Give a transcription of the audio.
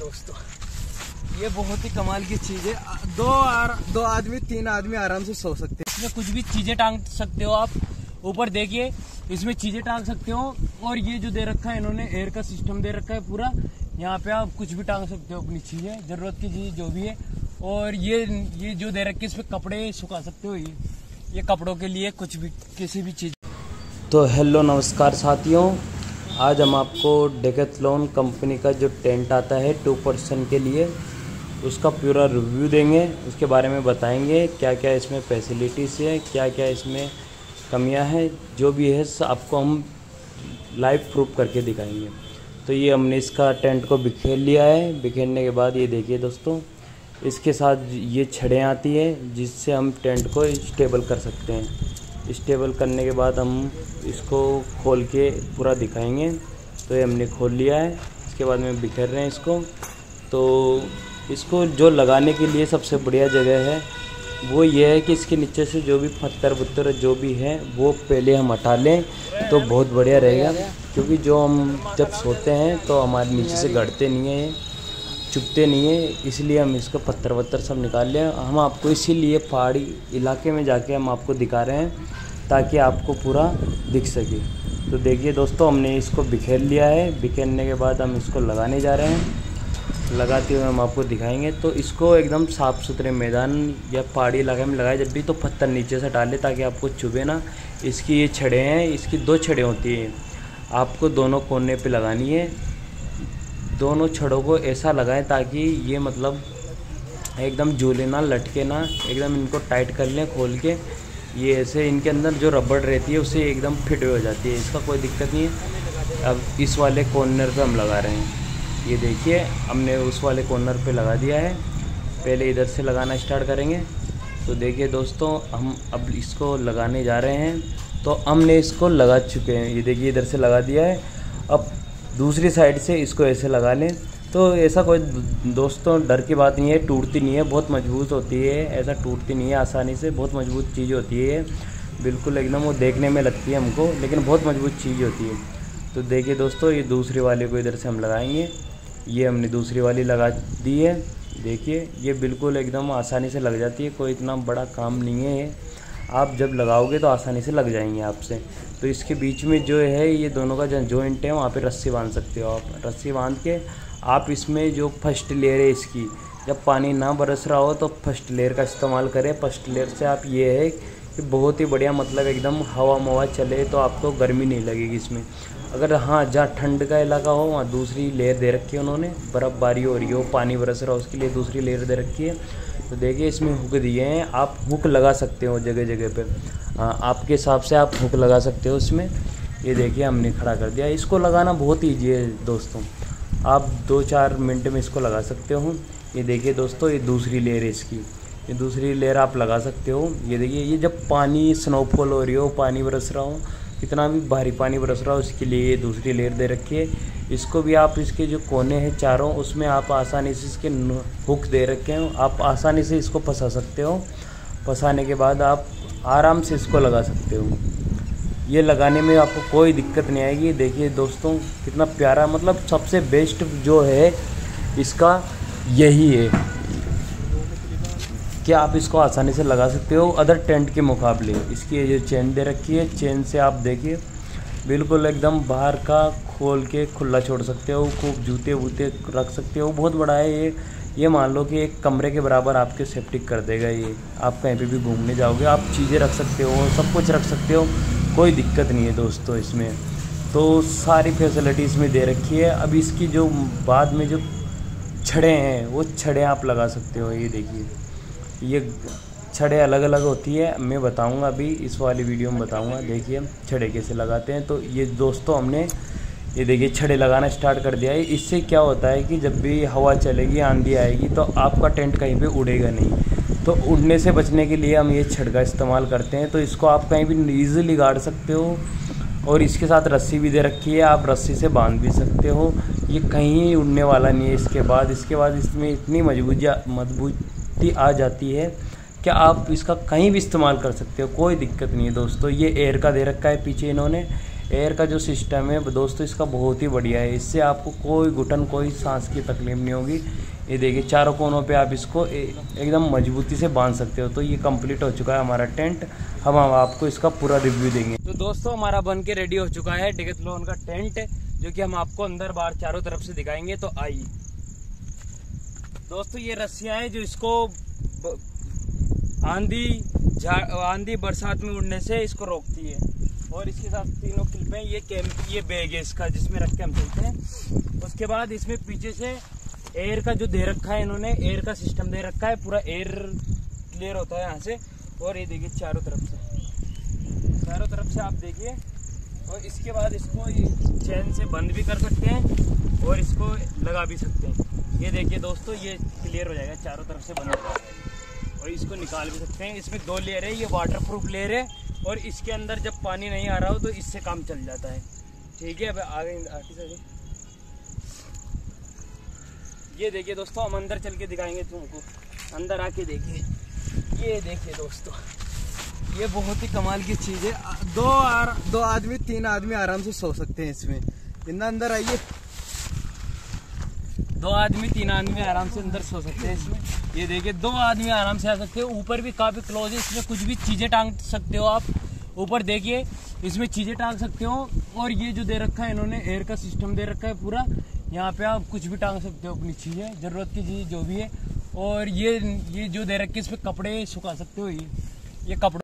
दोस्तों। ये बहुत ही कमाल की चीज़ है। दो आर, दो आदमी तीन आदमी आराम से सो सकते हैं। इसमें कुछ भी चीज़ें टांग सकते हो आप। ऊपर देखिए इसमें चीज़ें टांग सकते हो और ये जो दे रखा है इन्होंने एयर का सिस्टम दे रखा है पूरा। यहाँ पे आप कुछ भी टांग सकते हो अपनी चीज़ें ज़रूरत की चीज़ जो भी है। और ये ये जो दे रखे इसमें कपड़े सुखा सकते हो ये। ये कपड़ों के लिए कुछ भी किसी भी चीज़ तो हेलो नमस्कार साथियों। आज हम आपको डेकेथलॉन कंपनी का जो टेंट आता है टू पर्सन के लिए, उसका पूरा रिव्यू देंगे, उसके बारे में बताएँगे क्या क्या इसमें फैसिलिटीज़ है क्या क्या इसमें कमियाँ हैं, जो भी है आपको हम लाइव प्रूफ करके दिखाएँगे। तो ये हमने इसका टेंट को बिखेर लिया है। बिखेरने के बाद ये देखिए दोस्तों, इसके साथ ये छड़ें आती है, जिससे हम टेंट को स्टेबल कर सकते हैं। स्टेबल करने के बाद हम इसको खोल के पूरा दिखाएँगे। तो ये हमने खोल लिया है। इसके बाद में बिखेर रहे हैं इसको। तो इसको जो लगाने के लिए सबसे बढ़िया जगह है, वो ये है कि इसके नीचे से जो भी पत्थर वत्थर जो भी है, वो पहले हम हटा लें तो बहुत बढ़िया रहेगा। क्योंकि जो हम जब सोते हैं तो हमारे नीचे से गढ़ते नहीं हैं चुपते नहीं है। इसलिए हम इसका पत्थर वत्थर सब निकाल लें। हम आपको इसीलिए पहाड़ी इलाके में जाके हम आपको दिखा रहे हैं ताकि आपको पूरा दिख सके। तो देखिए दोस्तों, हमने इसको बिखेर लिया है। बिखेरने के बाद हम इसको लगाने जा रहे हैं। लगाते हुए हम आपको दिखाएँगे। तो इसको एकदम साफ़ सुथरे मैदान या पहाड़ी इलाके में लगाए। जब भी तो पत्थर नीचे से डाले ताकि आपको चुभे ना। इसकी ये छड़े हैं, इसकी दो छड़े होती हैं। आपको दोनों कोने पे लगानी है। दोनों छड़ों को ऐसा लगाएँ ताकि ये मतलब एकदम झूले ना, लटके ना। एकदम इनको टाइट कर लें, खोल के। ये ऐसे इनके अंदर जो रबड़ रहती है उसे एकदम फिट हो जाती है। इसका कोई दिक्कत नहीं है। अब इस वाले कॉर्नर पे हम लगा रहे हैं। ये देखिए, हमने उस वाले कॉर्नर पे लगा दिया है। पहले इधर से लगाना स्टार्ट करेंगे। तो देखिए दोस्तों, हम अब इसको लगाने जा रहे हैं। तो हमने इसको लगा चुके हैं। ये देखिए, इधर से लगा दिया है। अब दूसरी साइड से इसको ऐसे लगा लें। तो ऐसा कोई दोस्तों, डर की बात नहीं है, टूटती नहीं है, बहुत मज़बूत होती है, ऐसा टूटती नहीं है, आसानी से बहुत मज़बूत चीज़ होती है, बिल्कुल एकदम वो देखने में लगती है हमको, लेकिन बहुत मज़बूत चीज़ होती है। तो देखिए दोस्तों, ये दूसरी वाले को इधर से हम लगाएँगे, ये हमने दूसरी वाली लगा दी है, देखिए, ये बिल्कुल एकदम आसानी से लग जाती है, कोई इतना बड़ा काम नहीं है आप जब लगाओगे तो आसानी से लग जाएँगे आपसे। तो इसके बीच में जो है, ये दोनों का जो जॉइंट है, वहाँ पे रस्सी बाँध सकते हो आप, रस्सी बाँध के आप इसमें जो फ़र्स्ट लेयर है इसकी, जब पानी ना बरस रहा हो तो फ़र्स्ट लेयर का इस्तेमाल करें। फ़र्स्ट लेयर से आप ये है कि बहुत ही बढ़िया मतलब एकदम हवा मवा चले तो आपको गर्मी नहीं लगेगी इसमें। अगर हाँ जहाँ ठंड का इलाका हो, वहाँ दूसरी लेयर दे रखी है उन्होंने। बर्फ़बारी हो रही हो, पानी बरस रहा हो, उसके लिए दूसरी लेयर दे रखी है। तो देखिए, इसमें हुक दिए हैं। आप हुक लगा सकते हो जगह जगह पे। हाँ आपके हिसाब से आप हुक लगा सकते हो इसमें। ये देखिए, हमने खड़ा कर दिया। इसको लगाना बहुत ईजी है दोस्तों। आप दो चार मिनट में इसको लगा सकते हो। ये देखिए दोस्तों, ये दूसरी लेयर है इसकी। ये दूसरी लेयर आप लगा सकते हो। ये देखिए, ये जब पानी स्नोफॉल हो रही हो, पानी बरस रहा हो, कितना भी भारी पानी बरस रहा हो उसके लिए ये दूसरी लेयर दे रखी है। इसको भी आप इसके जो कोने हैं चारों, उसमें आप आसानी से इसके हुक दे रखे हो। आप आसानी से इसको फंसा सकते हो। फंसाने के बाद आप आराम से इसको लगा सकते हो। ये लगाने में आपको कोई दिक्कत नहीं आएगी। देखिए दोस्तों, कितना प्यारा मतलब सबसे बेस्ट जो है, इसका यही है। कि आप इसको आसानी से लगा सकते हो? अदर टेंट के मुकाबले। इसकी ये चेन दे रखी है। चेन से आप देखिए, बिल्कुल एकदम बाहर का खोल के खुला छोड़ सकते हो, खूब जूते वूते रख सकते हो। बहुत बड़ा है ये। ये मान लो कि एक कमरे के बराबर आपके सेप्टिक कर देगा ये। आप कहीं पे भी घूमने जाओगे, आप चीज़ें रख सकते हो, सब कुछ रख सकते हो। कोई दिक्कत नहीं है दोस्तों इसमें। तो सारी फैसिलिटी इसमें दे रखी है। अब इसकी जो बाद में जो छड़े हैं, वो छड़े आप लगा सकते हो, ये देखिए। ये छड़े अलग अलग होती है। मैं बताऊँगा अभी, इस वाली वीडियो में बताऊँगा। देखिए, छड़े कैसे लगाते हैं। तो ये दोस्तों हमने, ये देखिए, छड़े लगाना स्टार्ट कर दिया है। इससे क्या होता है कि जब भी हवा चलेगी, आंधी आएगी तो आपका टेंट कहीं पे उड़ेगा नहीं। तो उड़ने से बचने के लिए हम ये छड़ का इस्तेमाल करते हैं। तो इसको आप कहीं भी ईजिली गाड़ सकते हो और इसके साथ रस्सी भी दे रखी है। आप रस्सी से बाँध भी सकते हो। ये कहीं उड़ने वाला नहीं है इसके बाद। इसके बाद इसमें इतनी मज़बूत मजबूती आ जाती है कि आप इसका कहीं भी इस्तेमाल कर सकते हो। कोई दिक्कत नहीं है दोस्तों। ये एयर का दे रखा है पीछे इन्होंने। एयर का जो सिस्टम है, दोस्तों, इसका बहुत ही बढ़िया है। इससे आपको कोई घुटन, कोई सांस की तकलीफ़ नहीं होगी। ये देखिए, चारों कोनों पे आप इसको एकदम मजबूती से बाँध सकते हो। तो ये कंप्लीट हो चुका है हमारा टेंट। हम आपको इसका पूरा रिव्यू देंगे। तो दोस्तों, हमारा बन के रेडी हो चुका है डेकेथलॉन का टेंट, जो कि हम आपको अंदर बाहर चारों तरफ़ से दिखाएँगे। तो आइए। दोस्तों, ये रस्सियाँ हैं जो इसको आंधी आंधी बरसात में उड़ने से इसको रोकती है। और इसके साथ तीनों क्लिपें, ये कैम, ये बैग है इसका, जिसमें रख के हम चलते हैं। उसके बाद इसमें पीछे से एयर का जो दे रखा है इन्होंने एयर का सिस्टम दे रखा है, पूरा एयर क्लियर होता है यहाँ से। और ये देखिए चारों तरफ़ से। चारों तरफ़ से आप देखिए। और इसके बाद इसको चैन से बंद भी कर सकते हैं और इसको लगा भी सकते हैं। ये देखिए दोस्तों, ये क्लियर हो जाएगा, चारों तरफ़ से बंद हो जाएगा। और इसको निकाल भी सकते हैं। इसमें दो लेयर है, ये वाटर प्रूफ लेयर है और इसके अंदर जब पानी नहीं आ रहा हो तो इससे काम चल जाता है। ठीक है, अब आगे आगे ये देखिए दोस्तों हम अंदर चल के दिखाएँगे तुमको। अंदर आके देखिए। ये देखिए दोस्तों ये बहुत ही कमाल की चीज़ है। दो आर, दो आदमी तीन आदमी आराम से सो सकते हैं इसमें। इतना अंदर आइए। दो आदमी तीन आदमी आराम से अंदर सो सकते हैं इसमें। ये देखिए दो आदमी आराम से आ सकते हैं। ऊपर भी काफ़ी क्लोज है इसमें कुछ भी चीज़ें टांग सकते हो आप। ऊपर देखिए इसमें चीज़ें टांग सकते हो। और ये जो दे रखा है इन्होंने एयर का सिस्टम दे रखा है पूरा। यहाँ पे आप कुछ भी टांग सकते हो अपनी चीज़ें, ज़रूरत की चीज़, जो भी है। और ये ये जो दे रखे इस पर कपड़े सुखा सकते हो, ये ये कपड़े